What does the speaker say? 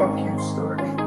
fuck you, Stark.